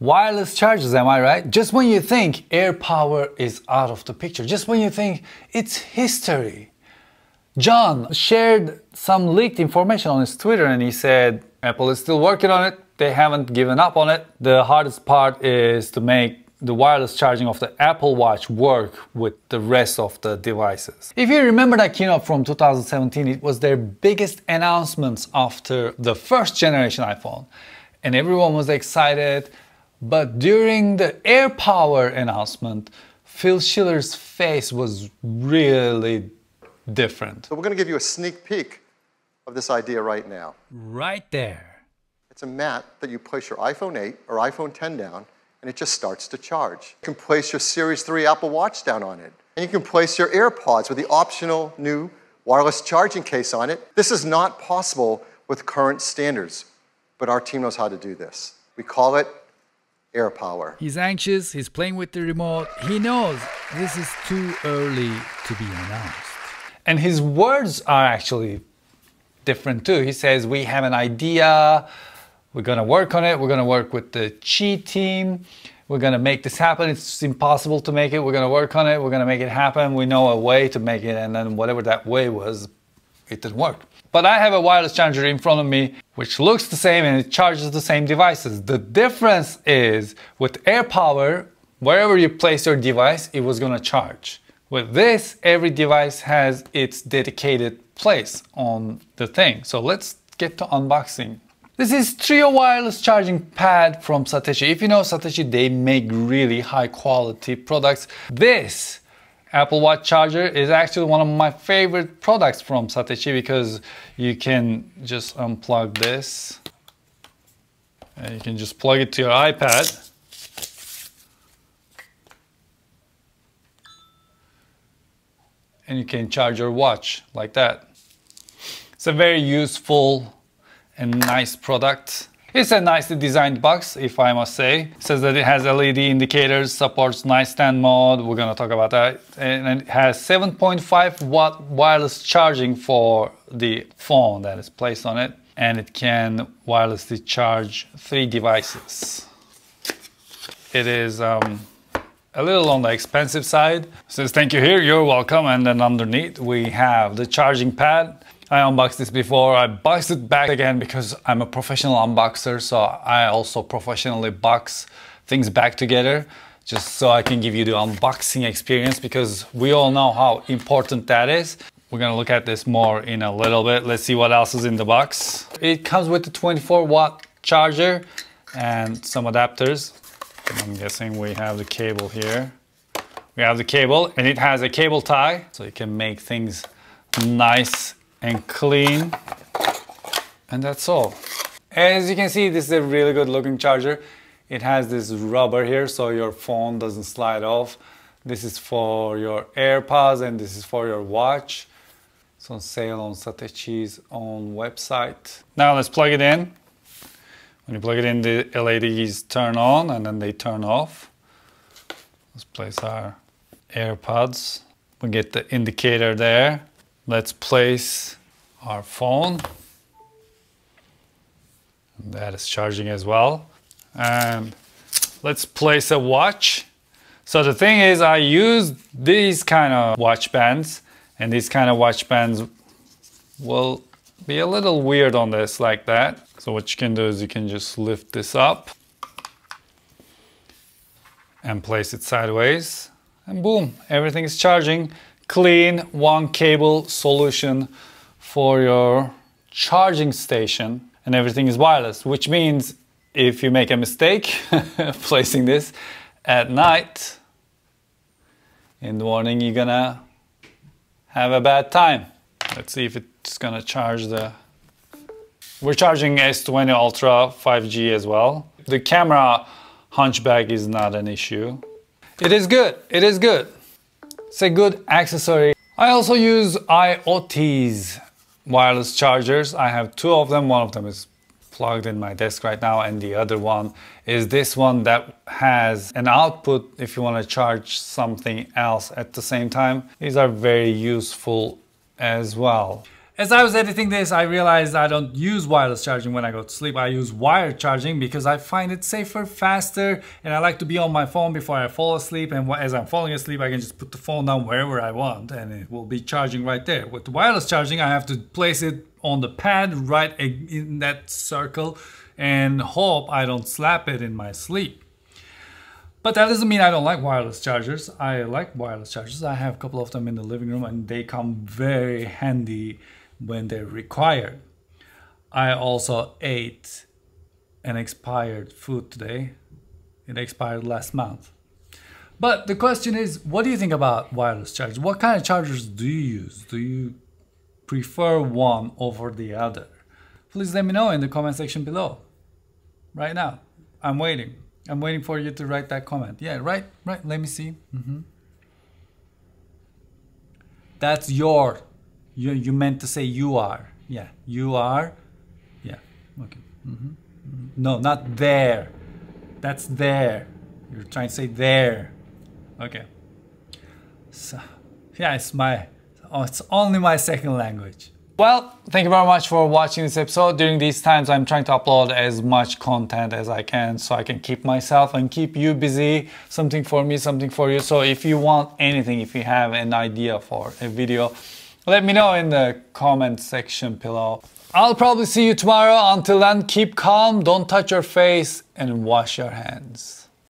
wireless chargers, am I right? Just when you think AirPower is out of the picture, just when you think it's history. Jon shared some leaked information on his Twitter and he said Apple is still working on it. They haven't given up on it. The hardest part is to make the wireless charging of the Apple Watch work with the rest of the devices. If you remember that keynote from 2017, it was their biggest announcements after the first generation iPhone. And everyone was excited. But during the AirPower announcement, Phil Schiller's face was really different. So we're going to give you a sneak peek of this idea right now. Right there. It's a mat that you place your iPhone 8 or iPhone 10 down and it just starts to charge. You can place your Series 3 Apple Watch down on it. And you can place your AirPods with the optional new wireless charging case on it. This is not possible with current standards, but our team knows how to do this. We call it AirPower. He's anxious, he's playing with the remote. He knows this is too early to be announced. And his words are actually different too. He says, We have an idea, we're gonna work on it. We're gonna work with the Qi team. We're gonna make this happen. It's impossible to make it. We're gonna work on it. We're gonna make it happen. We know a way to make it, and then whatever that way was, it didn't work. But I have a wireless charger in front of me, which looks the same and it charges the same devices. The difference is with AirPower, wherever you place your device, it was gonna charge. With this, every device has its dedicated place on the thing. So let's get to unboxing. This is Trio wireless charging pad from Satechi. If you know Satechi, they make really high quality products. This Apple Watch charger is actually one of my favorite products from Satechi because you can just unplug this and you can just plug it to your iPad. And you can charge your watch like that. It's a very useful and nice product. It's a nicely designed box, if I must say. It says that it has LED indicators, supports nightstand mode, we're gonna talk about that. And it has 7.5 watt wireless charging for the phone that is placed on it. And it can wirelessly charge three devices. It is um, a little on the expensive side. It says thank you here, you're welcome. And then underneath we have the charging pad I unboxed this before, I boxed it back again because I'm a professional unboxer, so I also professionally box things back together just so I can give you the unboxing experience because we all know how important that is. We're gonna look at this more in a little bit. Let's see what else is in the box. It comes with the 24 watt charger and some adapters. I'm guessing we have the cable here. We have the cable and it has a cable tie so you can make things nice and clean. And that's all. As you can see, this is a really good looking charger. It has this rubber here so your phone doesn't slide off. This is for your AirPods and this is for your watch. It's on sale on Satechi's own website. Now let's plug it in. When you plug it in, the LEDs turn on and then they turn off. Let's place our AirPods. We get the indicator there. Let's place our phone. That is charging as well. And let's place a watch. So the thing is I use these kind of watch bands and these kind of watch bands will be a little weird on this like that. So what you can do is you can just lift this up and place it sideways and boom, everything is charging clean one cable solution for your charging station and everything is wireless, which means if you make a mistake placing this at night, in the morning you're gonna have a bad time. Let's see if it's gonna charge the... We're charging S20 Ultra 5G as well. The camera hunchback is not an issue. It is good, it is good. It's a good accessory. I also use iOttie's wireless chargers. I have two of them. One of them is plugged in my desk right now and the other one is this one that has an output if you want to charge something else at the same time. These are very useful as well. As I was editing this, I realized I don't use wireless charging when I go to sleep. I use wired charging because I find it safer, faster, and I like to be on my phone before I fall asleep. And as I'm falling asleep, I can just put the phone down wherever I want and it will be charging right there. With wireless charging, I have to place it on the pad right in that circle and hope I don't slap it in my sleep. But that doesn't mean I don't like wireless chargers. I like wireless chargers. I have a couple of them in the living room and they come very handy when they're required. I also ate an expired food today. It expired last month. But the question is, what do you think about wireless chargers? What kind of chargers do you use? Do you prefer one over the other? Please let me know in the comment section below. Right now. I'm waiting. I'm waiting for you to write that comment. Yeah, right, right. Let me see. Mm-hmm. That's your you, you meant to say you are. Yeah, you are. Yeah, okay. Mm-hmm. Mm-hmm. No, not there. That's there. You're trying to say there. Okay. So, yeah, it's my, oh, it's only my second language. Well, thank you very much for watching this episode. During these times, I'm trying to upload as much content as I can so I can keep myself and keep you busy. Something for me, something for you. So if you want anything, if you have an idea for a video, let me know in the comment section below. I'll probably see you tomorrow. Until then, keep calm, don't touch your face, and wash your hands.